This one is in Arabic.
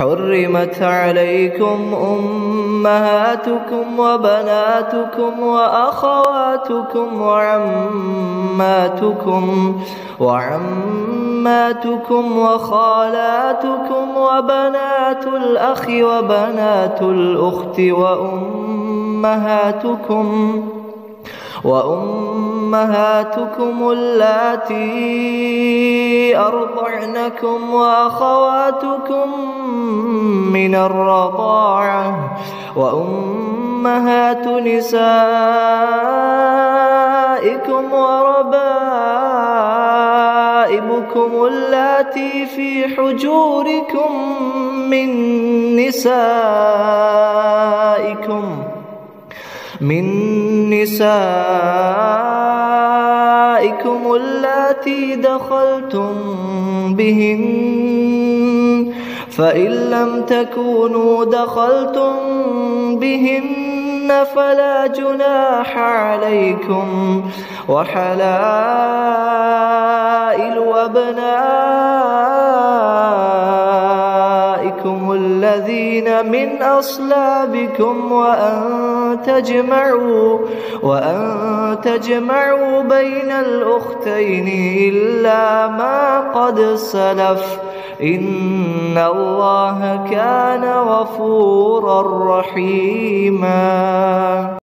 حرمت عليكم أمهاتكم وبناتكم وأخواتكم وعماتكم وعماتكم وخالاتكم وبنات الأخ وبنات الأخت وأمهاتكم وأمهاتكم اللاتي أرضعنكم وأخواتكم من الرضاعة وأمهات نسائكم وربائبكم اللاتي في حجوركم من نسائكم من نسائكم اللاتي دخلتم بهن فإن لم تكونوا دخلتم بهن فلا جناح عليكم وحلائل أبنائكم الذين من أصلابكم وأن تجمعوا وأن تجمعوا بين الأختين إلا ما قد سلف. إن الله كان غفورا رحيما.